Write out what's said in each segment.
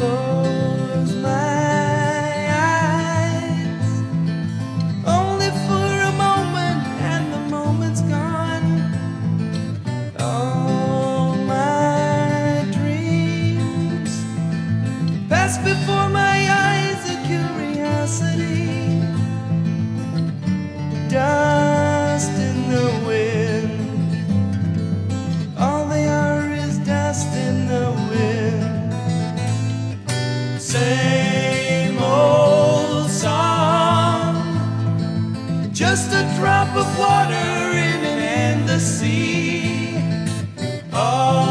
flow. same old song. Just a drop of water in an endless sea. Oh.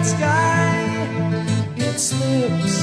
night sky, it slips.